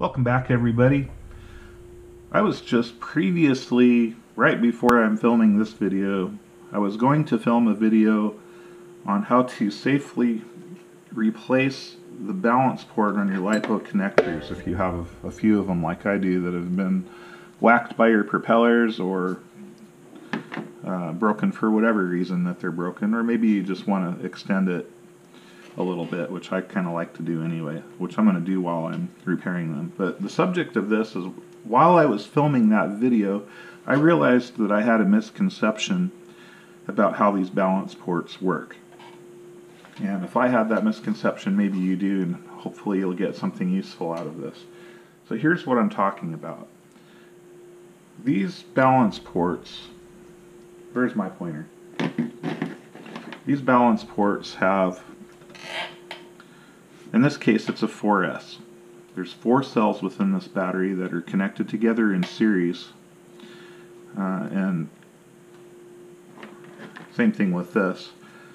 Welcome back everybody. I was just previously, right before I'm filming this video, I was going to film a video on how to safely replace the balance port on your LiPo connectors if you have a few of them like I do that have been whacked by your propellers or uh, broken for whatever reason that they're broken or maybe you just want to extend it a little bit, which I kind of like to do anyway, which I'm going to do while I'm repairing them. But the subject of this is while I was filming that video, I realized that I had a misconception about how these balance ports work. And if I had that misconception, maybe you do, and hopefully you'll get something useful out of this. So here's what I'm talking about. These balance ports, where's my pointer? These balance ports have in this case, it's a 4S. There's four cells within this battery that are connected together in series. Uh, and same thing with this.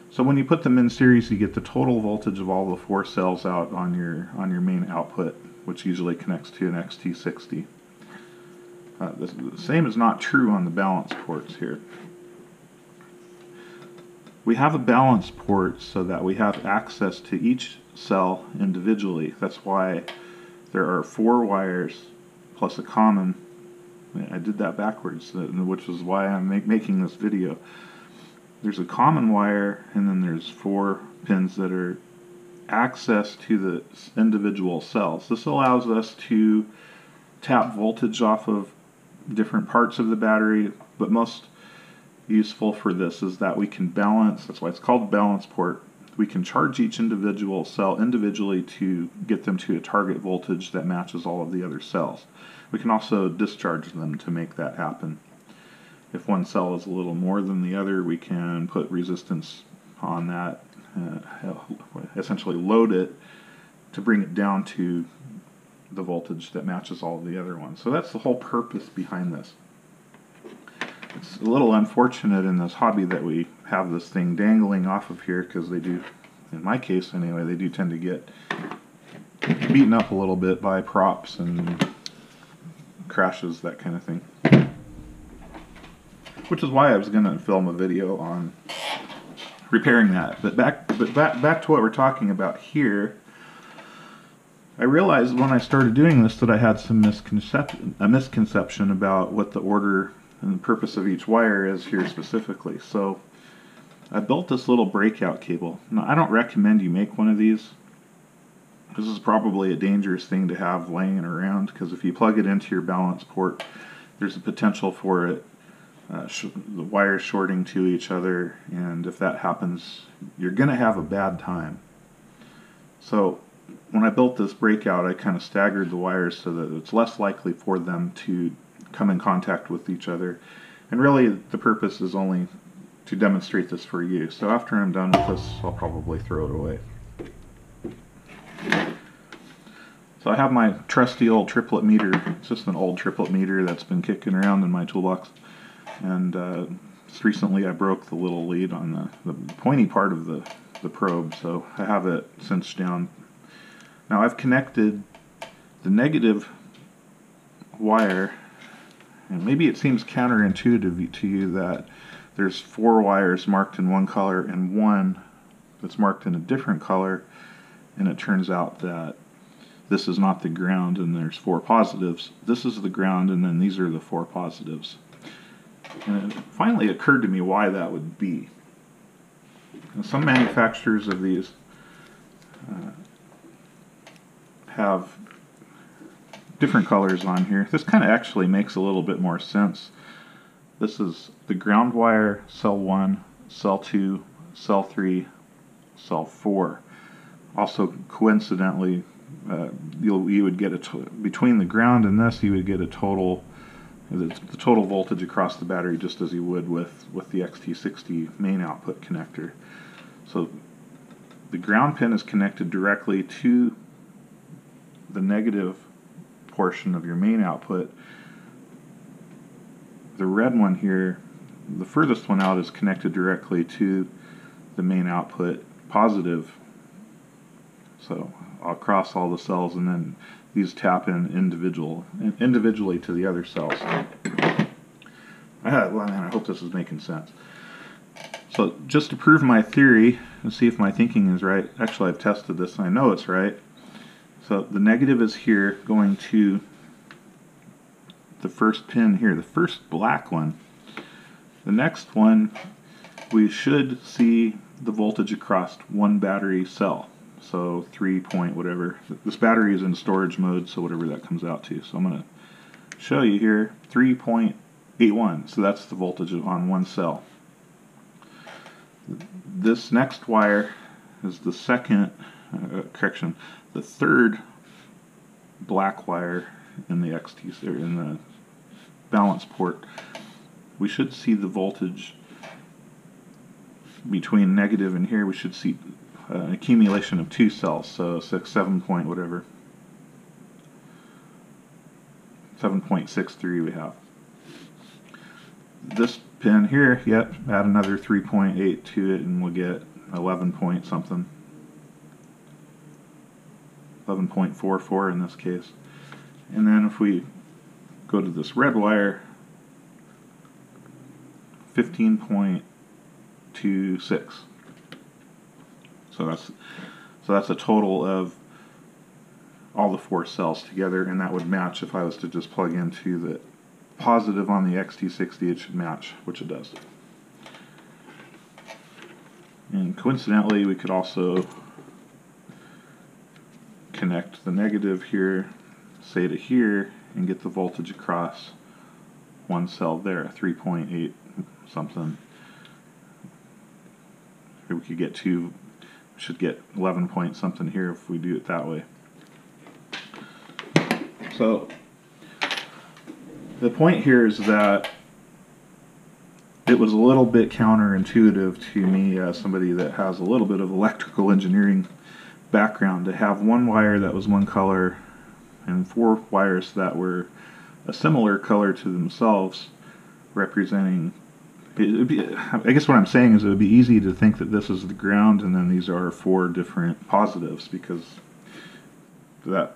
So when you put them in series, you get the total voltage of all the four cells out on your on your main output, which usually connects to an XT60. Uh, the, the same is not true on the balance ports here. We have a balance port so that we have access to each cell individually. That's why there are four wires plus a common. I did that backwards, uh, which is why I'm make, making this video. There's a common wire, and then there's four pins that are access to the individual cells. This allows us to tap voltage off of different parts of the battery, but most useful for this is that we can balance, that's why it's called balance port, we can charge each individual cell individually to get them to a target voltage that matches all of the other cells. We can also discharge them to make that happen. If one cell is a little more than the other, we can put resistance on that, uh, essentially load it to bring it down to the voltage that matches all of the other ones. So that's the whole purpose behind this. It's a little unfortunate in this hobby that we have this thing dangling off of here because they do, in my case anyway, they do tend to get beaten up a little bit by props and crashes, that kind of thing. Which is why I was going to film a video on repairing that. But back, but back, back to what we're talking about here. I realized when I started doing this that I had some misconception, a misconception about what the order and the purpose of each wire is here specifically. So I built this little breakout cable. Now I don't recommend you make one of these. This is probably a dangerous thing to have laying around because if you plug it into your balance port, there's a potential for it uh, the wires shorting to each other, and if that happens, you're going to have a bad time. So when I built this breakout, I kind of staggered the wires so that it's less likely for them to come in contact with each other. And really, the purpose is only to demonstrate this for you. So after I'm done with this, I'll probably throw it away. So I have my trusty old Triplett meter. It's just an old Triplett meter that's been kicking around in my toolbox. And uh, just recently I broke the little lead on the, the pointy part of the, the probe, so I have it cinched down. Now I've connected the negative wire and maybe it seems counterintuitive to you that there's four wires marked in one color and one that's marked in a different color, and it turns out that this is not the ground and there's four positives. This is the ground and then these are the four positives. And it finally occurred to me why that would be. And some manufacturers of these uh, have different colors on here. This kind of actually makes a little bit more sense. This is the ground wire, cell 1, cell 2, cell 3, cell 4. Also, coincidentally, uh, you would get a between the ground and this, you would get a total the, the total voltage across the battery just as you would with, with the XT60 main output connector. So the ground pin is connected directly to the negative portion of your main output. The red one here, the furthest one out is connected directly to the main output positive. So I'll cross all the cells and then these tap in individual individually to the other cells. I, uh, well, man, I hope this is making sense. So just to prove my theory and see if my thinking is right, actually I've tested this and I know it's right. So the negative is here going to the first pin here, the first black one. The next one, we should see the voltage across one battery cell. So three point whatever. This battery is in storage mode, so whatever that comes out to. So I'm going to show you here 3.81. So that's the voltage on one cell. This next wire is the second, uh, correction, the third black wire in the XT in the balance port. We should see the voltage between negative and here. We should see uh, an accumulation of two cells, so six, seven point whatever. 7.63 we have. This pin here, yep, add another 3.8 to it and we'll get 11 point something. 11.44 in this case. And then if we go to this red wire, 15.26. So that's so that's a total of all the four cells together, and that would match if I was to just plug into the positive on the XT60, it should match, which it does. And coincidentally, we could also connect the negative here, say to here, and get the voltage across one cell there, 3.8 something. we could get two, should get 11 point something here if we do it that way. So the point here is that it was a little bit counterintuitive to me as somebody that has a little bit of electrical engineering background to have one wire that was one color and four wires that were a similar color to themselves representing be, I guess what I'm saying is it would be easy to think that this is the ground and then these are four different positives because that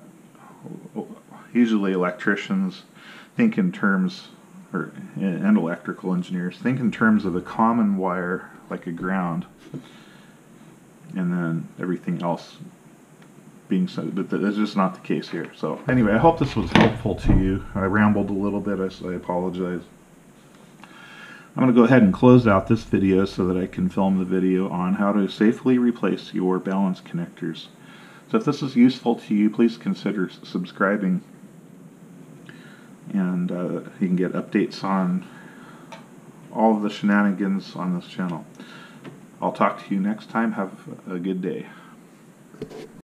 usually electricians think in terms, or and electrical engineers think in terms of a common wire like a ground, and then everything else being said. But that's just not the case here. So anyway, I hope this was helpful to you. I rambled a little bit. I, I apologize. I'm going to go ahead and close out this video so that I can film the video on how to safely replace your balance connectors. So if this is useful to you, please consider subscribing and uh, you can get updates on all of the shenanigans on this channel. I'll talk to you next time. Have a good day.